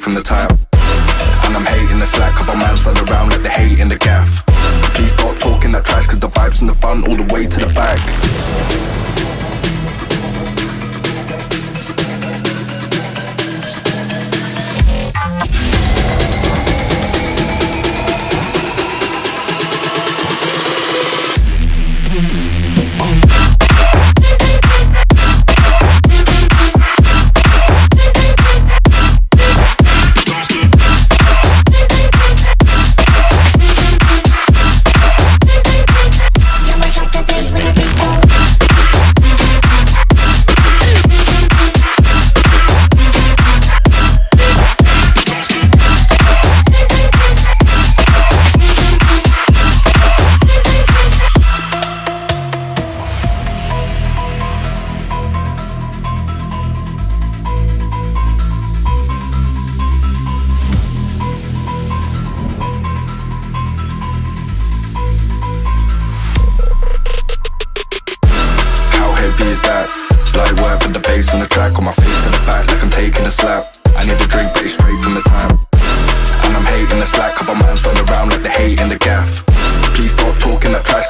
from the tap. And I'm hating the slack. Couple man slide around like they hate in the gaff. Please stop talking in the front all the way to the back Is that? Light work with the bass on the track On my face to the back like I'm taking a slap. I need a drink but it's straight from the tap. And I'm hating the slack Couple man slide around like they hate in the gaff. Please stop talking that trash